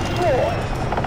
destroyed.